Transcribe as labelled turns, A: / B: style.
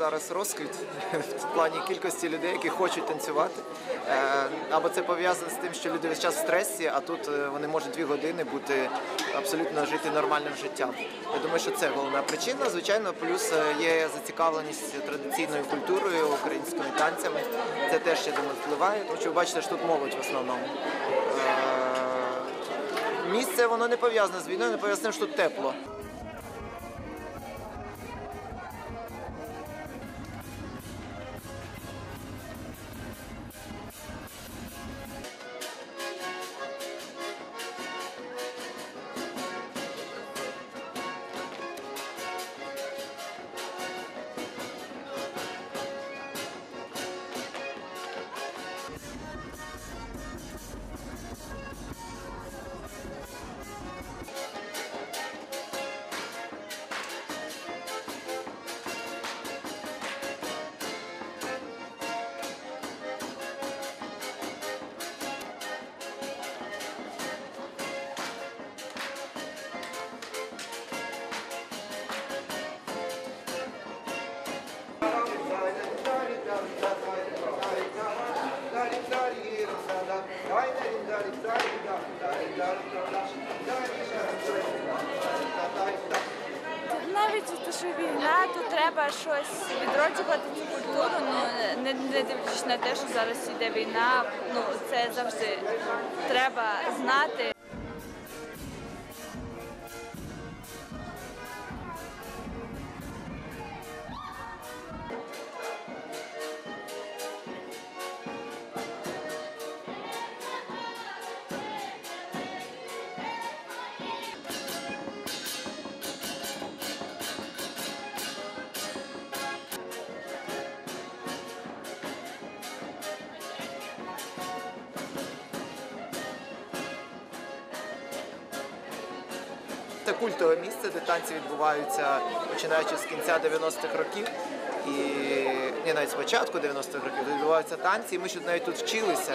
A: зараз розквіт в плані кількості людей, які хочуть танцювати. Е, Або це пов'язано з тим, що люди весь час в стресі, а тут е, вони можуть дві години бути абсолютно жити нормальним життям. Я думаю, що це головна причина. Звичайно, плюс е, є зацікавленість традиційною культурою, українськими танцями. Це теж я думаю впливає, тому що ви бачите, що тут молодь в основному. Місце воно не пов'язане з війною, не пов'язане що тут тепло.
B: Навіть те, що війна, то треба щось відроджувати цю культуру. Ну не, не дивлячись на те, що зараз йде війна. Ну це завжди треба знати.
A: Це культове місце, де танці відбуваються починаючи з кінця 90-х років. І ні, навіть з початку 90-х років відбуваються танці, і ми ще навіть тут вчилися.